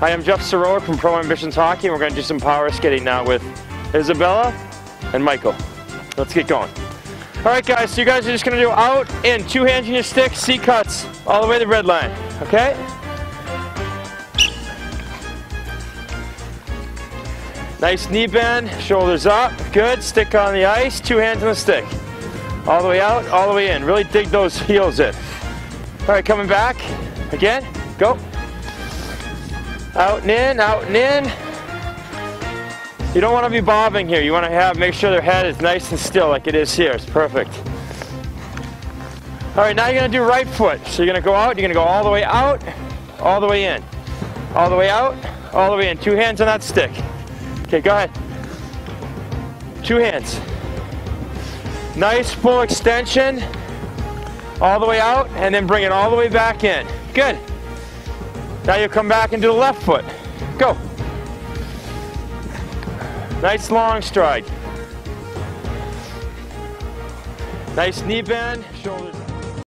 Hi, I'm Jeff Serowik from Pro Ambitions Hockey, and we're going to do some power skating now with Isabella and Michael. Let's get going. All right, guys, so you guys are just going to do out, in, two hands in your stick, C cuts, all the way to the red line, okay? Nice knee bend, shoulders up, good, stick on the ice, two hands on the stick. All the way out, all the way in, really dig those heels in. All right, coming back, again, go. Out and in, out and in. You don't want to be bobbing here. You want to have, make sure their head is nice and still like it is here. It's perfect. All right, now you're going to do right foot. So you're going to go out, you're going to go all the way out, all the way in. All the way out, all the way in. Two hands on that stick. Okay, go ahead. Two hands. Nice full extension. All the way out, and then bring it all the way back in. Good. Now you come back and do the left foot. Go. Nice long stride. Nice knee bend, shoulders.